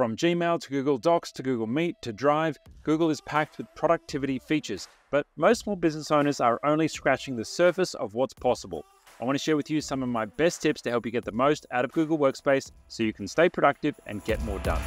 From Gmail to Google Docs to Google Meet to Drive, Google is packed with productivity features, but most small business owners are only scratching the surface of what's possible. I want to share with you some of my best tips to help you get the most out of Google Workspace so you can stay productive and get more done.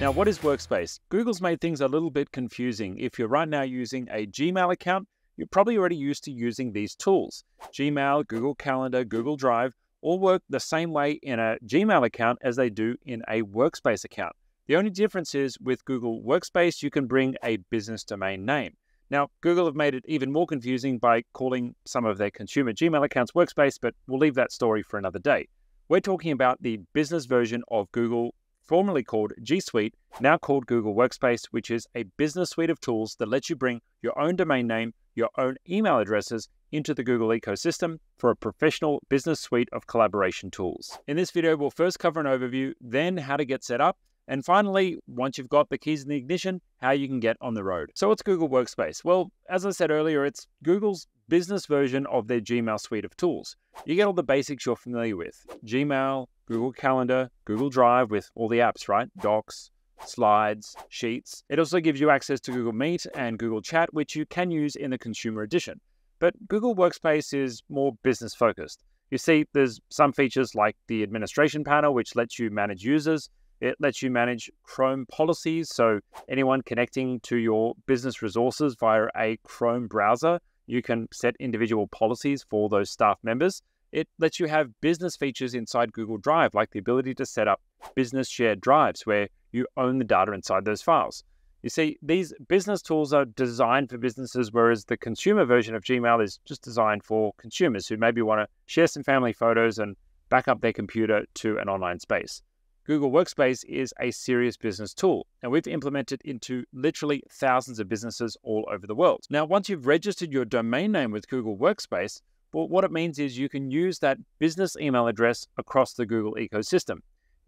Now, what is Workspace? Google's made things a little bit confusing. If you're right now using a Gmail account, you're probably already used to using these tools. Gmail, Google Calendar, Google Drive all work the same way in a Gmail account as they do in a Workspace account. The only difference is with Google Workspace, you can bring a business domain name. Now, Google have made it even more confusing by calling some of their consumer Gmail accounts Workspace, but we'll leave that story for another day. We're talking about the business version of Google formerly called G Suite, now called Google Workspace, which is a business suite of tools that lets you bring your own domain name, your own email addresses into the Google ecosystem for a professional business suite of collaboration tools. In this video, we'll first cover an overview, then how to get set up, and finally, once you've got the keys in the ignition, how you can get on the road. So, what's Google Workspace? Well, as I said earlier, it's Google's business version of their Gmail suite of tools. You get all the basics you're familiar with Gmail, Google Calendar, Google Drive with all the apps, right? Docs, slides, sheets. It also gives you access to Google Meet and Google Chat, which you can use in the consumer edition. But Google Workspace is more business focused. You see, there's some features like the administration panel, which lets you manage users. It lets you manage Chrome policies, so anyone connecting to your business resources via a Chrome browser, you can set individual policies for those staff members. It lets you have business features inside Google Drive, like the ability to set up business shared drives where you own the data inside those files. You see, these business tools are designed for businesses, whereas the consumer version of Gmail is just designed for consumers who maybe want to share some family photos and back up their computer to an online space. Google Workspace is a serious business tool, and we've implemented into literally thousands of businesses all over the world. Now, once you've registered your domain name with Google Workspace, well, what it means is you can use that business email address across the Google ecosystem.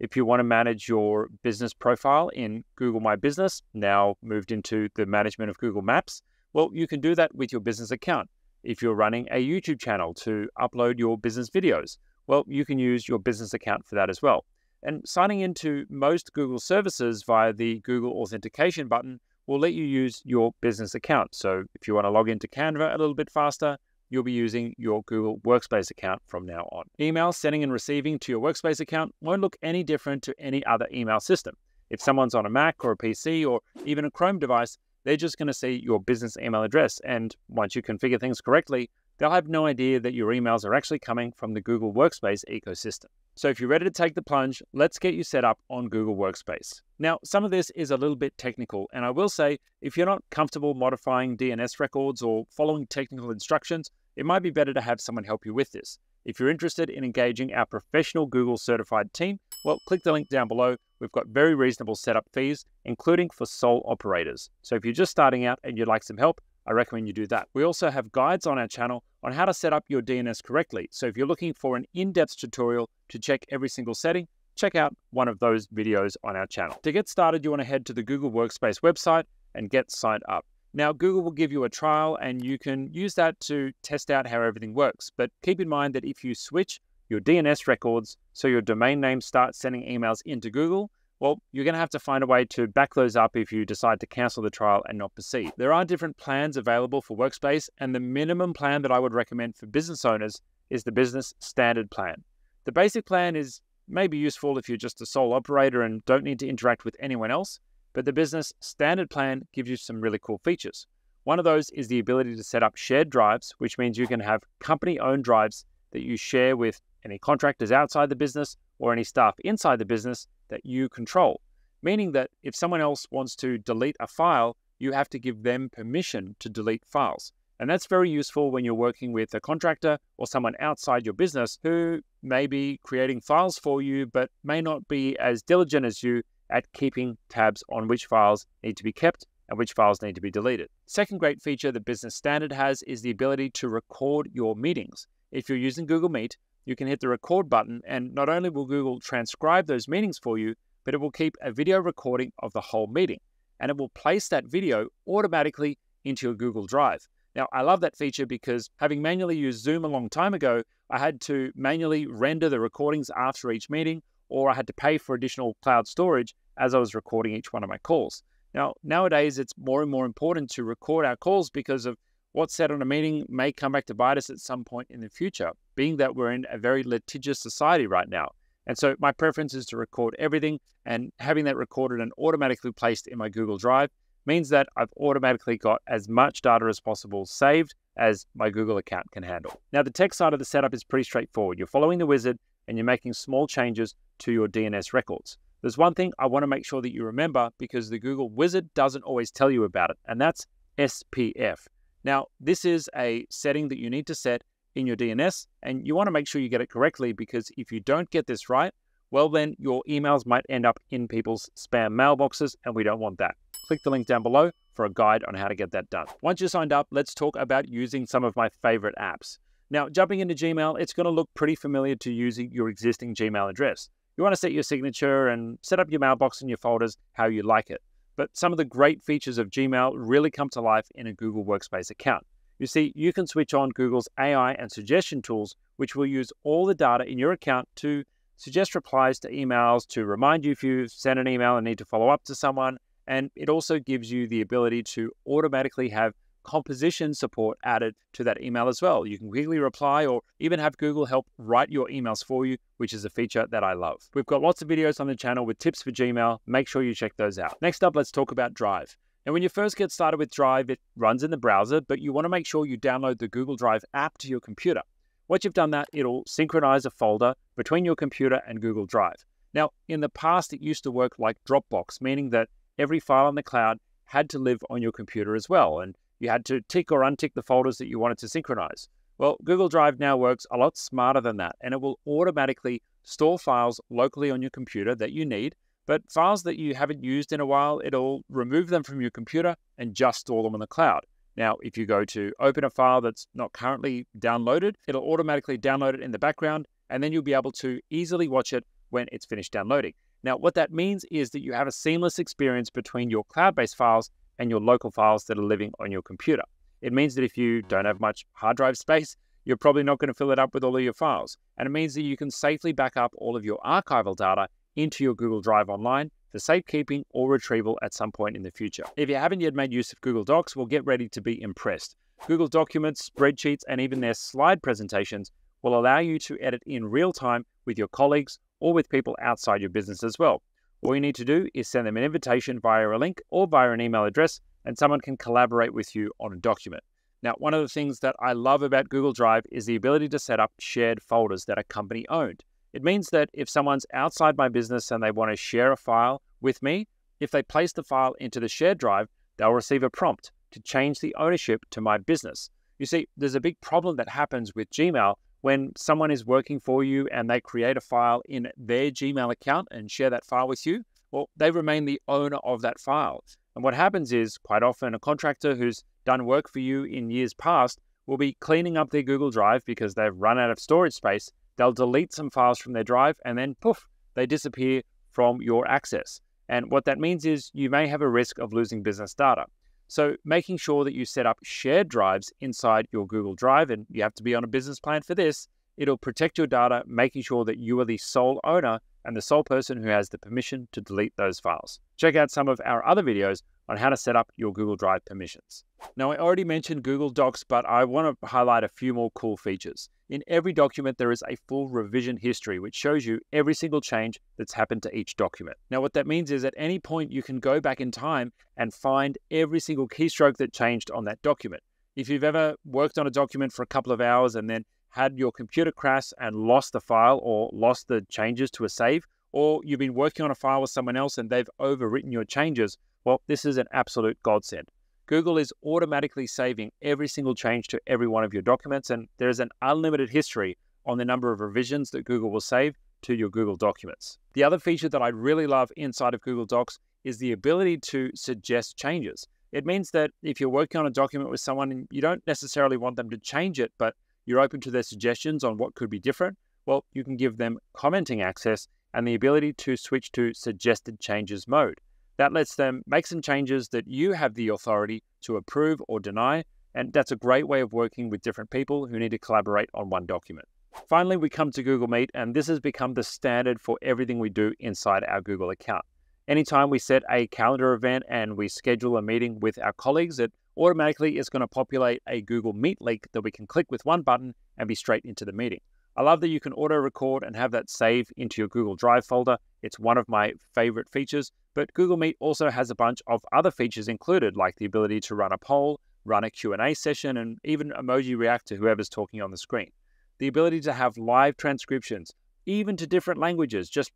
If you want to manage your business profile in Google My Business, now moved into the management of Google Maps, well, you can do that with your business account. If you're running a YouTube channel to upload your business videos, well, you can use your business account for that as well. And signing into most Google services via the Google Authentication button will let you use your business account. So if you want to log into Canva a little bit faster, you'll be using your Google Workspace account from now on. Email sending and receiving to your Workspace account won't look any different to any other email system. If someone's on a Mac or a PC or even a Chrome device, they're just going to see your business email address. And once you configure things correctly, they'll have no idea that your emails are actually coming from the Google Workspace ecosystem. So if you're ready to take the plunge, let's get you set up on Google Workspace. Now, some of this is a little bit technical, and I will say if you're not comfortable modifying DNS records or following technical instructions, it might be better to have someone help you with this. If you're interested in engaging our professional Google certified team, well, click the link down below. We've got very reasonable setup fees, including for sole operators. So if you're just starting out and you'd like some help, I recommend you do that. We also have guides on our channel on how to set up your DNS correctly. So if you're looking for an in-depth tutorial to check every single setting, check out one of those videos on our channel. To get started, you want to head to the Google Workspace website and get signed up. Now, Google will give you a trial and you can use that to test out how everything works. But keep in mind that if you switch your DNS records so your domain name starts sending emails into Google, well, you're going to have to find a way to back those up if you decide to cancel the trial and not proceed. There are different plans available for Workspace, and the minimum plan that I would recommend for business owners is the Business Standard Plan. The basic plan is maybe useful if you're just a sole operator and don't need to interact with anyone else. But the business standard plan gives you some really cool features. One of those is the ability to set up shared drives, which means you can have company owned drives that you share with any contractors outside the business or any staff inside the business that you control. Meaning that if someone else wants to delete a file, you have to give them permission to delete files. And that's very useful when you're working with a contractor or someone outside your business who may be creating files for you, but may not be as diligent as you at keeping tabs on which files need to be kept and which files need to be deleted. Second great feature that Business Standard has is the ability to record your meetings. If you're using Google Meet, you can hit the record button, and not only will Google transcribe those meetings for you, but it will keep a video recording of the whole meeting. And it will place that video automatically into your Google Drive. Now, I love that feature because having manually used Zoom a long time ago, I had to manually render the recordings after each meeting, or I had to pay for additional cloud storage as I was recording each one of my calls. Now, nowadays, it's more and more important to record our calls because of what's said on a meeting may come back to bite us at some point in the future, being that we're in a very litigious society right now. And so my preference is to record everything, and having that recorded and automatically placed in my Google Drive means that I've automatically got as much data as possible saved as my Google account can handle. Now, the tech side of the setup is pretty straightforward. You're following the wizard and you're making small changes to your DNS records. There's one thing I want to make sure that you remember because the Google wizard doesn't always tell you about it, and that's SPF. Now, this is a setting that you need to set in your DNS, and you want to make sure you get it correctly because if you don't get this right, well, then your emails might end up in people's spam mailboxes, and we don't want that. Click the link down below for a guide on how to get that done. Once you're signed up, let's talk about using some of my favorite apps. Now, jumping into Gmail, it's going to look pretty familiar to using your existing Gmail address. You want to set your signature and set up your mailbox and your folders how you like it. But some of the great features of Gmail really come to life in a Google Workspace account. You see, you can switch on Google's AI and suggestion tools, which will use all the data in your account to suggest replies to emails, to remind you if you've sent an email and need to follow up to someone. And it also gives you the ability to automatically have composition support added to that email as well. You can quickly reply or even have Google help write your emails for you, which is a feature that I love. We've got lots of videos on the channel with tips for Gmail. Make sure you check those out. Next up, let's talk about Drive. Now, when you first get started with Drive, it runs in the browser, but you want to make sure you download the Google Drive app to your computer. Once you've done that, it'll synchronize a folder between your computer and Google Drive. Now, in the past, it used to work like Dropbox, meaning that every file in the cloud had to live on your computer as well, and you had to tick or untick the folders that you wanted to synchronize. Well, Google Drive now works a lot smarter than that, and it will automatically store files locally on your computer that you need but files that you haven't used in a while, it'll remove them from your computer and just store them in the cloud. Now, if you go to open a file that's not currently downloaded, it'll automatically download it in the background, and then you'll be able to easily watch it when it's finished downloading. Now, what that means is that you have a seamless experience between your cloud based files and your local files that are living on your computer. It means that if you don't have much hard drive space, you're probably not going to fill it up with all of your files. And it means that you can safely back up all of your archival data into your Google Drive Online for safekeeping or retrieval at some point in the future. If you haven't yet made use of Google Docs, well, get ready to be impressed. Google Documents, spreadsheets, and even their slide presentations will allow you to edit in real time with your colleagues or with people outside your business as well. All you need to do is send them an invitation via a link or via an email address, and someone can collaborate with you on a document. Now, one of the things that I love about Google Drive is the ability to set up shared folders that are company owned. It means that if someone's outside my business and they want to share a file with me, if they place the file into the shared drive, they'll receive a prompt to change the ownership to my business. You see, there's a big problem that happens with Gmail when someone is working for you and they create a file in their Gmail account and share that file with you. Well, they remain the owner of that file. And what happens is quite often a contractor who's done work for you in years past will be cleaning up their Google Drive because they've run out of storage space they'll delete some files from their drive and then poof, they disappear from your access. And what that means is you may have a risk of losing business data. So, making sure that you set up shared drives inside your Google Drive, and you have to be on a business plan for this, it'll protect your data, making sure that you are the sole owner and the sole person who has the permission to delete those files. Check out some of our other videos on how to set up your Google Drive permissions. Now, I already mentioned Google Docs, but I want to highlight a few more cool features. In every document, there is a full revision history, which shows you every single change that's happened to each document. Now, what that means is at any point, you can go back in time and find every single keystroke that changed on that document. If you've ever worked on a document for a couple of hours and then had your computer crash and lost the file or lost the changes to a save, or you've been working on a file with someone else and they've overwritten your changes, well, this is an absolute godsend. Google is automatically saving every single change to every one of your documents, and there is an unlimited history on the number of revisions that Google will save to your Google documents. The other feature that I really love inside of Google Docs is the ability to suggest changes. It means that if you're working on a document with someone and you don't necessarily want them to change it, but you're open to their suggestions on what could be different, well, you can give them commenting access and the ability to switch to suggested changes mode. That lets them make some changes that you have the authority to approve or deny, and that's a great way of working with different people who need to collaborate on one document. Finally, we come to Google Meet, and this has become the standard for everything we do inside our Google account. Anytime we set a calendar event and we schedule a meeting with our colleagues, it automatically is going to populate a Google Meet link that we can click with one button and be straight into the meeting. I love that you can auto record and have that save into your Google Drive folder. It's one of my favorite features, but Google Meet also has a bunch of other features included like the ability to run a poll, run a Q&A session and even emoji react to whoever's talking on the screen. The ability to have live transcriptions even to different languages just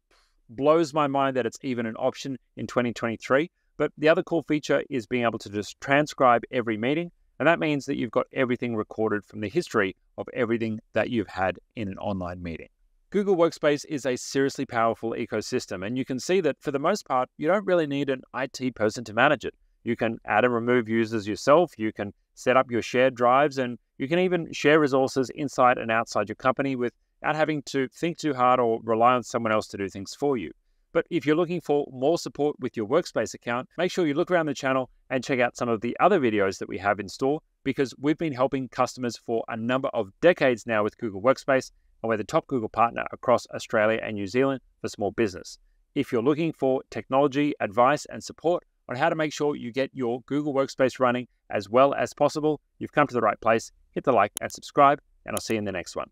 blows my mind that it's even an option in 2023. But the other cool feature is being able to just transcribe every meeting and that means that you've got everything recorded from the history of everything that you've had in an online meeting. Google Workspace is a seriously powerful ecosystem, and you can see that for the most part, you don't really need an IT person to manage it. You can add and remove users yourself, you can set up your shared drives, and you can even share resources inside and outside your company without having to think too hard or rely on someone else to do things for you. But if you're looking for more support with your Workspace account, make sure you look around the channel and check out some of the other videos that we have in store because we've been helping customers for a number of decades now with Google Workspace, and we're the top Google partner across Australia and New Zealand for small business. If you're looking for technology, advice, and support on how to make sure you get your Google Workspace running as well as possible, you've come to the right place. Hit the like and subscribe, and I'll see you in the next one.